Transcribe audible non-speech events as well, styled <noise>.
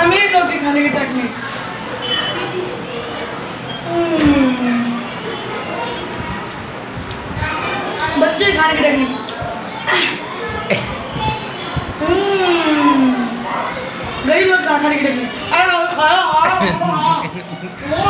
अमीर लोग हम्म। के खाने की टेक्निक हम्म। बच्चे की खाने की टेक्निक गरीब लोग खाने की टेक्निक अरे खाया, <laughs>